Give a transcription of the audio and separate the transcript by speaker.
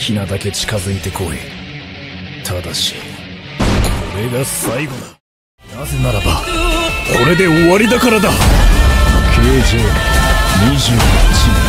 Speaker 1: きなだけ近づいてこい。ただしこれが最後だ。なぜならばこれで終わりだからだ。KJ28